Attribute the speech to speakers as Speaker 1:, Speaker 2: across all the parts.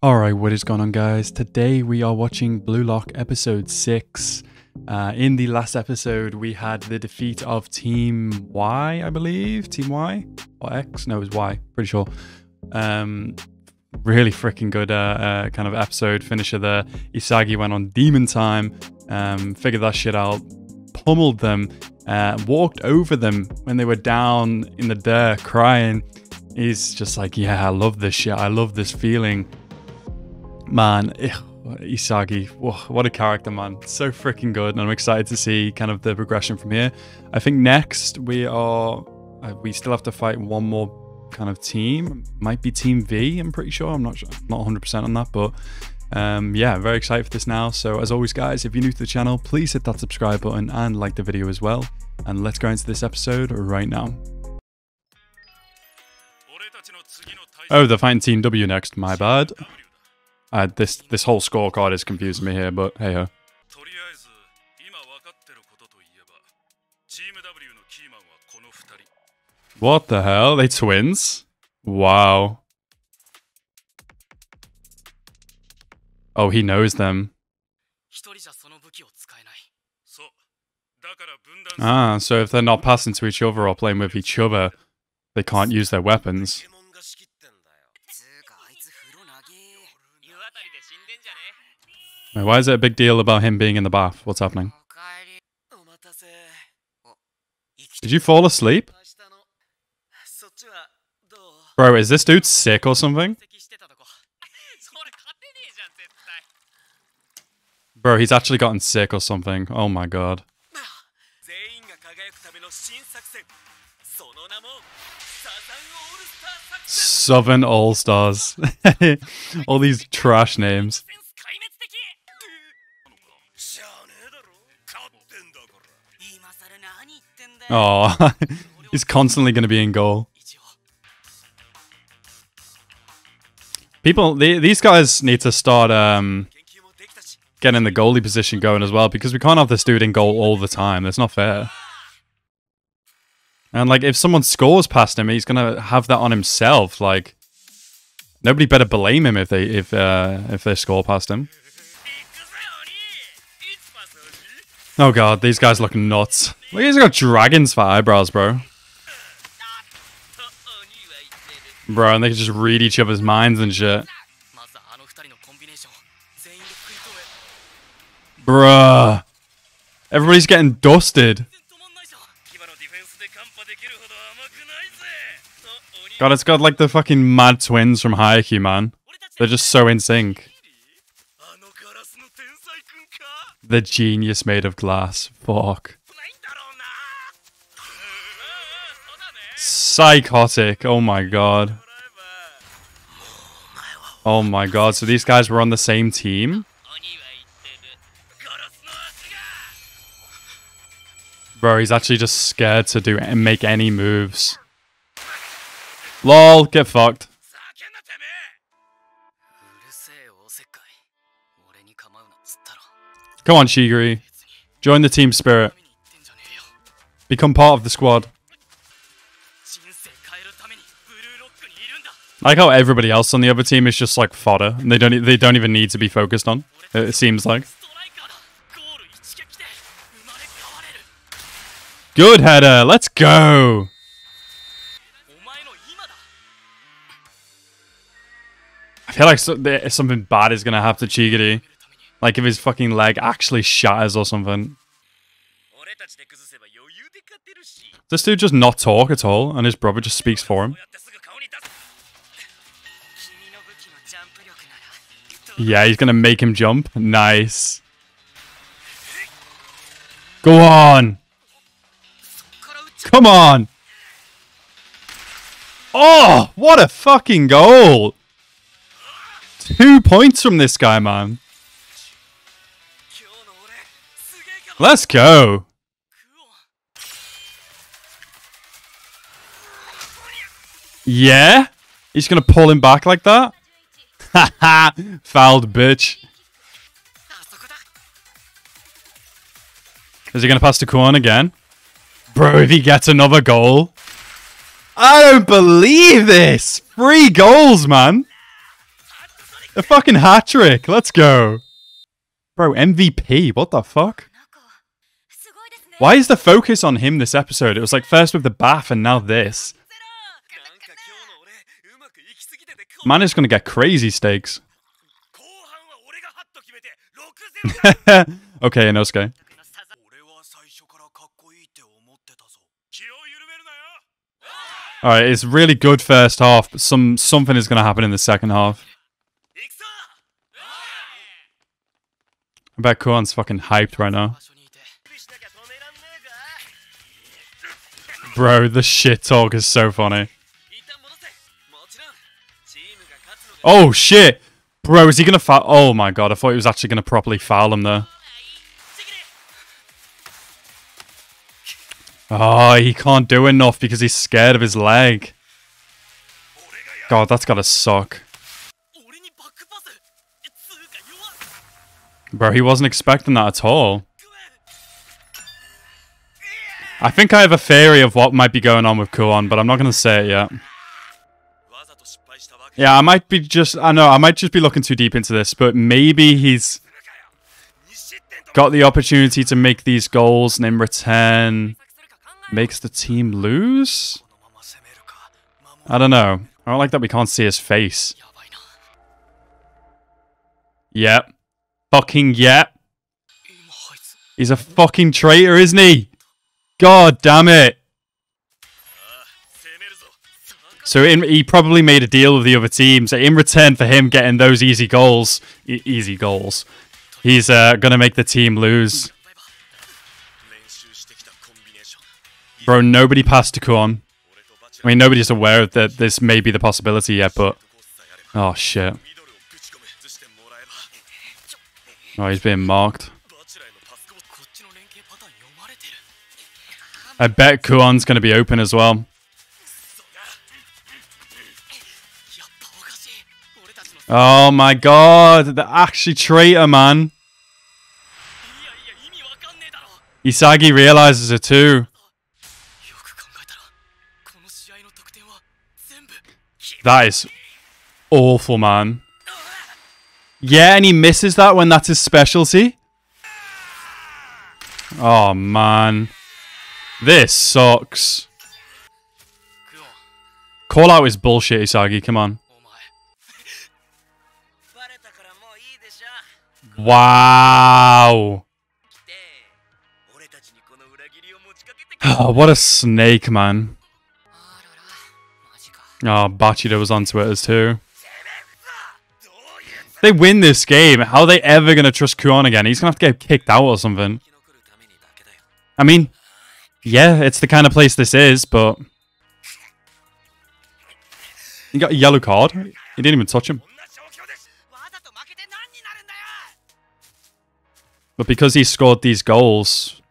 Speaker 1: Alright, what is going on, guys? Today we are watching Blue Lock episode 6. Uh, in the last episode, we had the defeat of Team Y, I believe. Team Y? Or X? No, it was Y, pretty sure. Um, really freaking good uh, uh, kind of episode finisher there. Isagi went on Demon Time, um, figured that shit out, pummeled them, uh, walked over them when they were down in the dirt crying. He's just like, yeah, I love this shit. I love this feeling man, Isagi, what a character, man. So freaking good. And I'm excited to see kind of the progression from here. I think next we are, uh, we still have to fight one more kind of team. Might be Team V, I'm pretty sure. I'm not sure, not 100% on that, but um, yeah, very excited for this now. So as always, guys, if you're new to the channel, please hit that subscribe button and like the video as well. And let's go into this episode right now. Oh, the fighting Team W next. My bad. Uh, this this whole scorecard is confusing me here, but hey ho. What the hell? They twins? Wow. Oh, he knows them. Ah, so if they're not passing to each other or playing with each other, they can't use their weapons. Why is it a big deal about him being in the bath? What's happening? Did you fall asleep? Bro, is this dude sick or something? Bro, he's actually gotten sick or something. Oh my god. Southern All Stars. All these trash names. Oh, he's constantly going to be in goal. People, they, these guys need to start um, getting the goalie position going as well because we can't have this dude in goal all the time. That's not fair. And like, if someone scores past him, he's gonna have that on himself. Like, nobody better blame him if they if uh, if they score past him. Oh god, these guys look nuts. Look, he's got dragons for eyebrows, bro. Bro, and they can just read each other's minds and shit. Bruh. Everybody's getting dusted. God, it's got like the fucking mad twins from Haikyuu, man. They're just so in sync. The genius made of glass. Fuck. Psychotic. Oh my god. Oh my god. So these guys were on the same team? Bro, he's actually just scared to do and make any moves. LOL, get fucked. Come on, Chigiri. Join the team spirit. Become part of the squad. I like how everybody else on the other team is just like fodder, and they don't they don't even need to be focused on. It seems like. Good header. Let's go. I feel like so, something bad is gonna happen to Chigiri. Like if his fucking leg actually shatters or something. This dude just not talk at all, and his brother just speaks for him. Yeah, he's gonna make him jump. Nice. Go on. Come on. Oh, what a fucking goal. Two points from this guy, man. Let's go. Yeah? He's to pull him back like that? Haha, fouled bitch. Is he to pass to Kuon again? Bro, if he gets another goal. I don't believe this. Three goals, man. A fucking hat trick. Let's go. Bro, MVP. What the fuck? Why is the focus on him this episode? It was like first with the bath and now this. Man is gonna get crazy stakes. okay, Inosuke. Alright, it's really good first half, but some something is gonna happen in the second half. I bet Kuon's fucking hyped right now. Bro, the shit talk is so funny. Oh shit! Bro, is he gonna foul? Oh my god, I thought he was actually gonna properly foul him there. Oh, he can't do enough because he's scared of his leg. God, that's gotta suck. Bro, he wasn't expecting that at all. I think I have a theory of what might be going on with Kuon, but I'm not going to say it yet. Yeah, I might be just... I know, I might just be looking too deep into this, but maybe he's got the opportunity to make these goals and in return makes the team lose? I don't know. I don't like that we can't see his face. Yep. Fucking yep. He's a fucking traitor, isn't he? God damn it. So in, he probably made a deal with the other team. So in return for him getting those easy goals, e easy goals, he's uh, going to make the team lose. Bro, nobody passed to Kuon. I mean, nobody's aware that this may be the possibility yet, but... Oh, shit. Oh, he's being marked. I bet Kuon's going to be open as well. Oh my god, the actually traitor, man. Isagi realizes it too. That is awful, man. Yeah, and he misses that when that's his specialty. Oh, man. This sucks. Call out his bullshit, Isagi. Come on. Wow. Oh, what a snake, man. Ah, oh, Bachira was on Twitter too. They win this game. How are they ever going to trust Kuon again? He's going to have to get kicked out or something. I mean, yeah, it's the kind of place this is, but... He got a yellow card. He didn't even touch him. But because he scored these goals,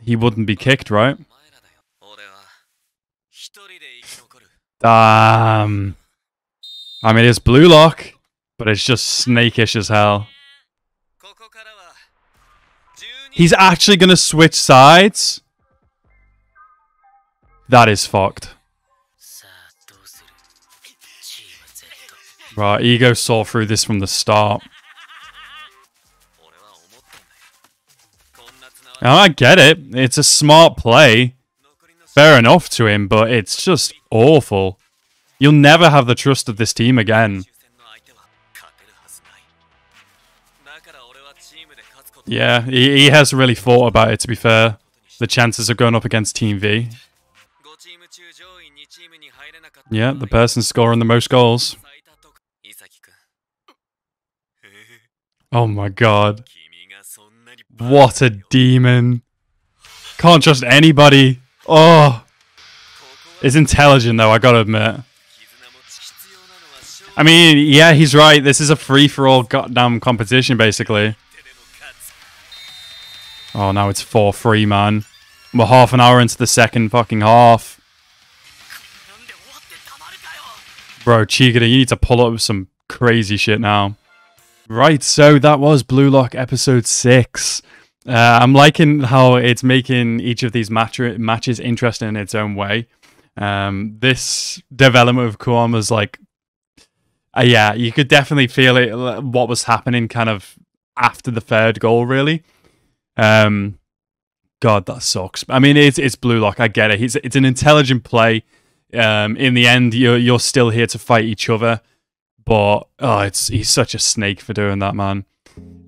Speaker 1: he wouldn't be kicked, right? Damn. I mean, it's blue lock, but it's just snakish as hell. He's actually going to switch sides? That is fucked. Right, Ego saw through this from the start. Oh, I get it. It's a smart play. Fair enough to him, but it's just awful. You'll never have the trust of this team again. Yeah, he, he has really thought about it, to be fair. The chances of going up against Team V. Yeah, the person scoring the most goals. Oh my god. What a demon. Can't trust anybody. Oh. It's intelligent though, I gotta admit. I mean, yeah, he's right. This is a free-for-all goddamn competition, basically. Oh, now it's 4-3, man. We're half an hour into the second fucking half. Bro, Chigata, you need to pull up some crazy shit now. Right, so that was Blue Lock episode 6. Uh, I'm liking how it's making each of these match matches interesting in its own way. Um, this development of Kuon was like uh, yeah, you could definitely feel it. What was happening, kind of after the third goal, really. Um, God, that sucks. I mean, it's it's Blue Lock. I get it. It's an intelligent play. Um, in the end, you're you're still here to fight each other, but oh, it's he's such a snake for doing that, man.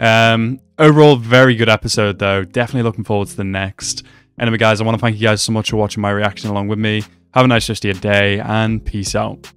Speaker 1: Um, overall, very good episode though. Definitely looking forward to the next. Anyway, guys, I want to thank you guys so much for watching my reaction along with me. Have a nice rest of your day, and peace out.